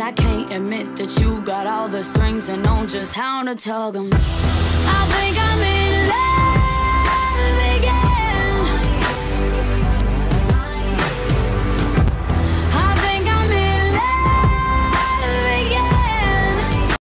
I can't admit that you got all the strings and know just how to tug them.